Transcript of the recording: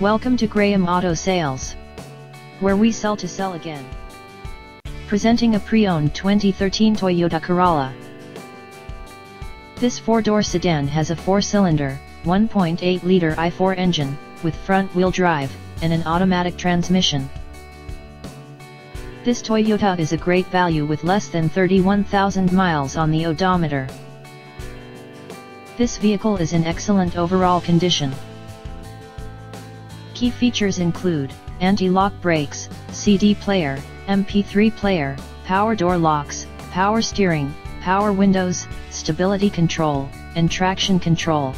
Welcome to Graham Auto Sales. Where we sell to sell again. Presenting a pre-owned 2013 Toyota Corolla. This four-door sedan has a four-cylinder, 1.8-liter i4 engine, with front-wheel drive, and an automatic transmission. This Toyota is a great value with less than 31,000 miles on the odometer. This vehicle is in excellent overall condition. Key features include, anti-lock brakes, CD player, MP3 player, power door locks, power steering, power windows, stability control, and traction control.